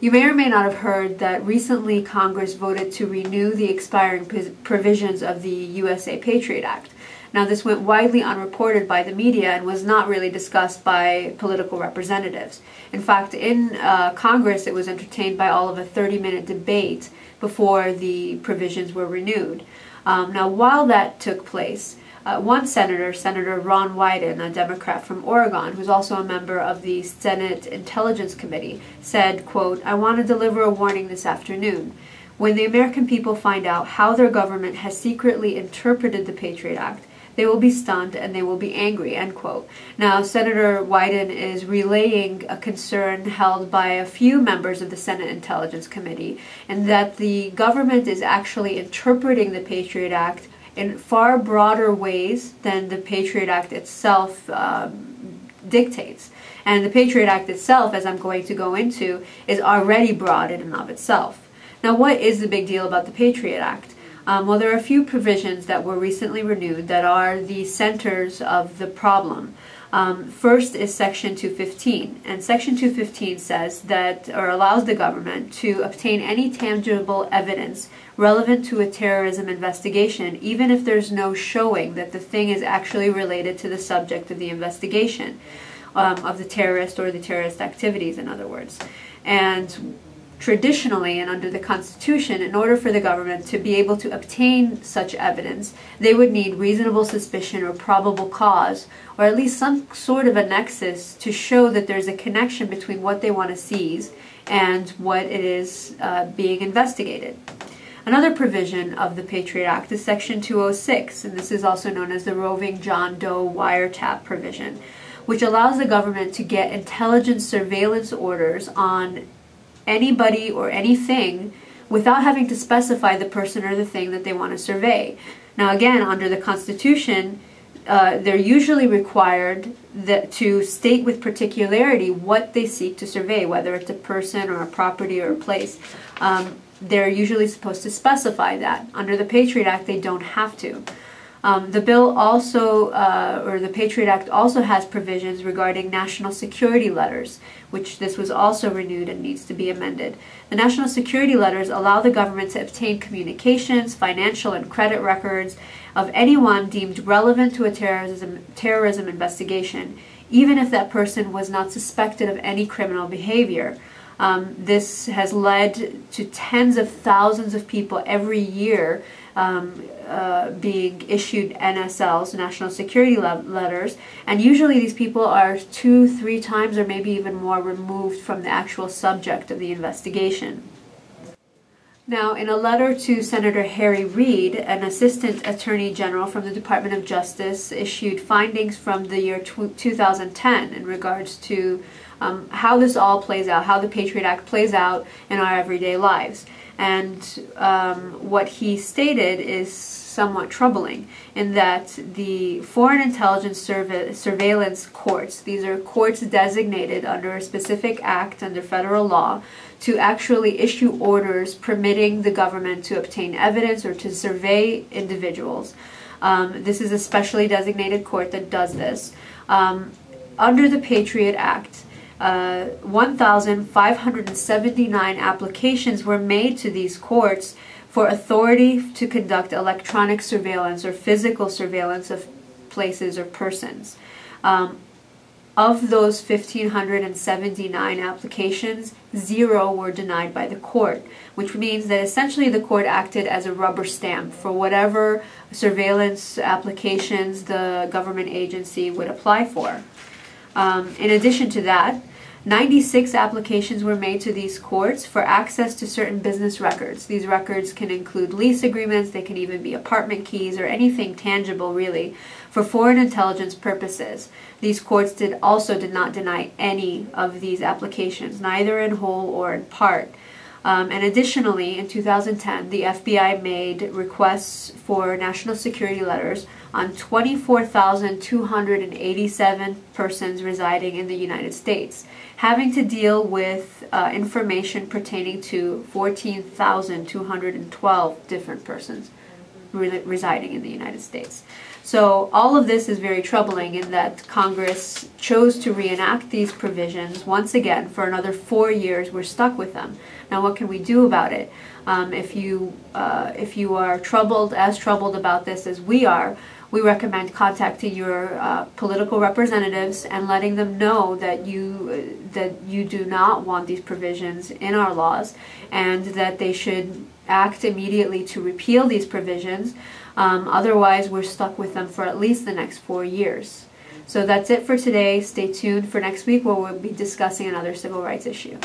You may or may not have heard that recently Congress voted to renew the expiring provisions of the USA Patriot Act. Now, this went widely unreported by the media and was not really discussed by political representatives. In fact, in uh, Congress, it was entertained by all of a 30 minute debate before the provisions were renewed. Um, now, while that took place, uh, one senator, Senator Ron Wyden, a Democrat from Oregon, who's also a member of the Senate Intelligence Committee, said, quote, I want to deliver a warning this afternoon. When the American people find out how their government has secretly interpreted the Patriot Act, they will be stunned and they will be angry, end quote. Now, Senator Wyden is relaying a concern held by a few members of the Senate Intelligence Committee, and that the government is actually interpreting the Patriot Act in far broader ways than the Patriot Act itself um, dictates. And the Patriot Act itself, as I'm going to go into, is already broad in and of itself. Now, what is the big deal about the Patriot Act? Um, well, there are a few provisions that were recently renewed that are the centers of the problem. Um, first is Section 215, and Section 215 says that, or allows the government to obtain any tangible evidence relevant to a terrorism investigation, even if there's no showing that the thing is actually related to the subject of the investigation, um, of the terrorist or the terrorist activities, in other words. And traditionally and under the Constitution, in order for the government to be able to obtain such evidence, they would need reasonable suspicion or probable cause, or at least some sort of a nexus to show that there's a connection between what they want to seize and what it is uh, being investigated. Another provision of the Patriot Act is Section 206, and this is also known as the Roving John Doe Wiretap provision, which allows the government to get intelligence surveillance orders on anybody or anything without having to specify the person or the thing that they want to survey. Now, again, under the Constitution, uh, they're usually required that to state with particularity what they seek to survey, whether it's a person or a property or a place. Um, they're usually supposed to specify that. Under the Patriot Act, they don't have to. Um, the bill also, uh, or the Patriot Act also has provisions regarding national security letters, which this was also renewed and needs to be amended. The national security letters allow the government to obtain communications, financial and credit records of anyone deemed relevant to a terrorism, terrorism investigation, even if that person was not suspected of any criminal behavior. Um, this has led to tens of thousands of people every year um, uh, being issued NSLs, national security le letters, and usually these people are two, three times, or maybe even more removed from the actual subject of the investigation. Now, in a letter to Senator Harry Reid, an assistant attorney general from the Department of Justice issued findings from the year 2010 in regards to um, how this all plays out, how the Patriot Act plays out in our everyday lives. And um, what he stated is somewhat troubling in that the Foreign Intelligence Surveillance Courts, these are courts designated under a specific act under federal law to actually issue orders permitting the government to obtain evidence or to survey individuals. Um, this is a specially designated court that does this. Um, under the Patriot Act, uh, 1,579 applications were made to these courts for authority to conduct electronic surveillance or physical surveillance of places or persons. Um, of those 1,579 applications, zero were denied by the court, which means that essentially the court acted as a rubber stamp for whatever surveillance applications the government agency would apply for. Um, in addition to that, 96 applications were made to these courts for access to certain business records. These records can include lease agreements, they can even be apartment keys or anything tangible really for foreign intelligence purposes. These courts did also did not deny any of these applications, neither in whole or in part. Um, and additionally, in 2010, the FBI made requests for national security letters on 24,287 persons residing in the United States, having to deal with uh, information pertaining to 14,212 different persons re residing in the United States. So all of this is very troubling in that Congress chose to reenact these provisions once again for another four years. We're stuck with them. Now, what can we do about it? Um, if you uh, if you are troubled, as troubled about this as we are, we recommend contacting your uh, political representatives and letting them know that you uh, that you do not want these provisions in our laws and that they should act immediately to repeal these provisions. Um, otherwise, we're stuck with them for at least the next four years. So that's it for today. Stay tuned for next week where we'll be discussing another civil rights issue.